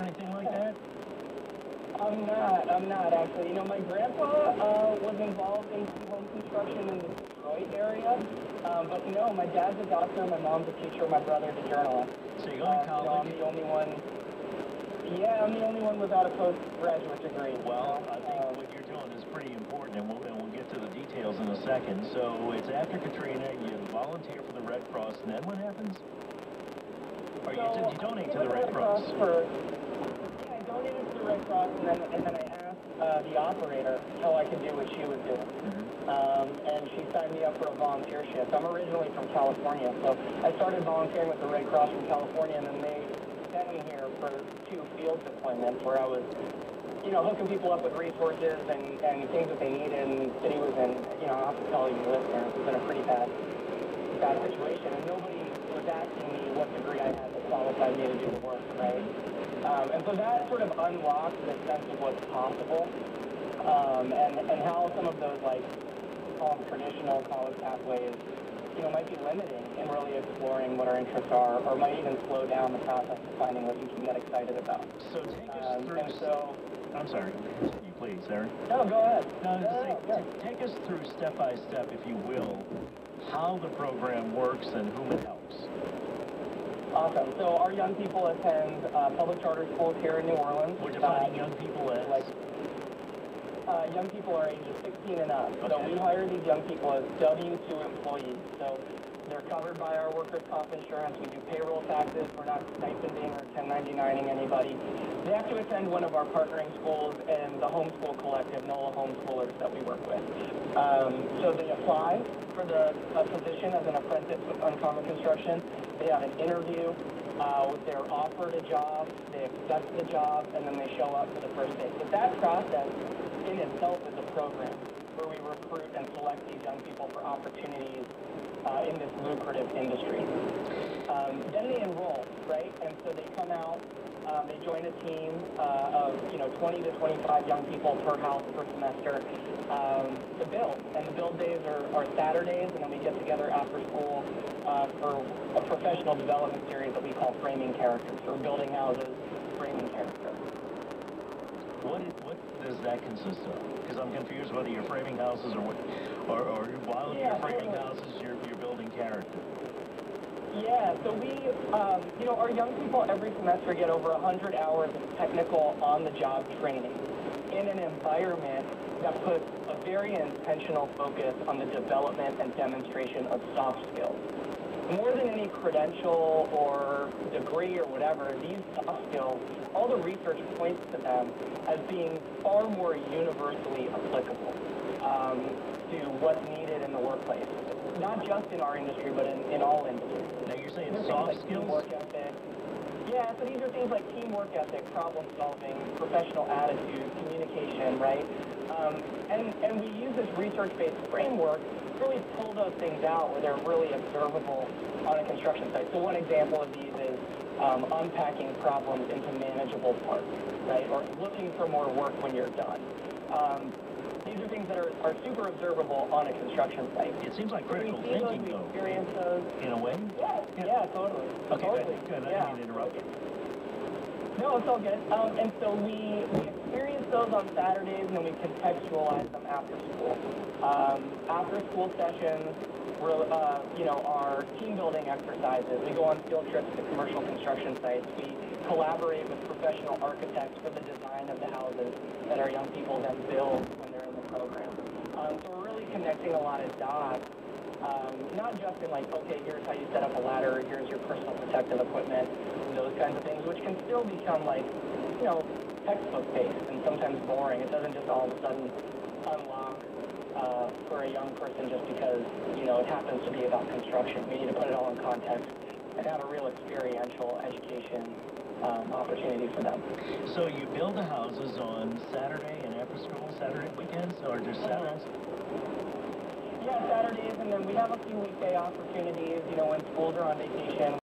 anything like that? I'm not. I'm not actually. You know, my grandpa uh, was involved in some home construction in the Detroit area. Um, but no, my dad's a doctor, my mom's a teacher, my brother's a journalist. So you go Uh, to you know, I'm the only one. Yeah, I'm the only one without a postgraduate degree. Well. I think Um, what you're doing is pretty important, and we'll, and we'll get to the details in a second. So it's after Katrina, you volunteer for the Red Cross, and then what happens? Or you, so you donate to the it Red Cross? For, yeah, I donated to the Red Cross, and then and then I asked uh, the operator how I could do what she was doing. Mhm. um, and she signed me up for a volunteer shift. I'm originally from California, so I started volunteering with the Red Cross from California, and then they sent me here for two field deployments where I was, you know, hooking people up with resources and, and things that they needed, and the city was in, you know, I tell you, listeners, it was in a pretty bad, bad situation, and nobody was asking me what degree I had that qualified me to do the work, right? Um, and so that sort of unlocked the sense of what's possible um, and, and how some of those like call them traditional college pathways, you know, might be limiting in really exploring what our interests are, or might even slow down the process of finding what you can get excited about. So take us Um, through. and so, I'm sorry. Continue, please, Aaron. no, go ahead. No, No, just no, take, take us through step by step, if you will, how the program works and whom it helps. Awesome. So our young people attend uh, public charter schools here in New Orleans. We're Uh, defining young people as like uh, young people are ages 16 and up. So we hire these young people as W-2 employees. So they're covered by our workers' comp insurance. We do payroll taxes. We're not stipending or 1099ing anybody. They have to attend one of our partnering schools and the homeschool collective, NOLA homeschoolers that we work with. Um, so they apply for the a position as an apprentice with Uncommon Construction. They have an interview. Uh, they're offered a job, they accept the job, and then they show up for the first day. But that process in itself is a program where we recruit and select these young people for opportunities uh, in this lucrative industry. Um, then they enroll, right? And so they come out, um, they join a team uh, of, you know, 20 to 25 young people per house per semester um, to build. And the build days are, are Saturdays, and then we get together after school uh, for a professional development series that we call Framing Characters. We're building houses. What, what does that consist of? Because I'm confused whether you're framing houses or what, or, or while Yeah, you're framing totally. houses, you're, you're building character. Yeah, so we, um, you know, our young people every semester get over 100 hours of technical on-the-job training in an environment that puts a very intentional focus on the development and demonstration of soft skills. More than any credential or degree or whatever, these soft skills, all the research points to them as being far more universally applicable um, to what's needed in the workplace. Not just in our industry, but in, in all industries. Now you're saying soft like skills? Teamwork ethic. Yeah, so these are things like teamwork ethic, problem solving, professional attitude, communication, right? Um, and, and we use this research-based framework to really pull those things out where they're really observable on a construction site. So one example of these is um, unpacking problems into manageable parts, right? Or looking for more work when you're done. Um, these are things that are, are super observable on a construction site. It seems like we critical those, thinking, we though, experience those, in a way. yeah, Yeah. yeah, totally. Okay, good, totally. good. I yeah. didn't mean to interrupt. No, it's all good. Um, and so we, we experience those on Saturdays and then we contextualize them after school. Um, after school sessions, we're, uh, you know, our team building exercises. We go on field trips to commercial construction sites. We collaborate with professional architects for the design of the houses that our young people then build when they're in the program. Um, so we're really connecting a lot of dots um, not just in like, okay, here's how you set up a ladder, here's your personal protective equipment, those kinds of things, which can still become like, you know, textbook-based and sometimes boring. It doesn't just all of a sudden unlock uh, for a young person just because, you know, it happens to be about construction. We need to put it all in context and have a real experiential education um, opportunity for them. So you build the houses on Saturday and after school, Saturday weekends, or just Saturdays? Yeah, Saturdays, and then we have a few weekday opportunities, you know, when schools are on vacation.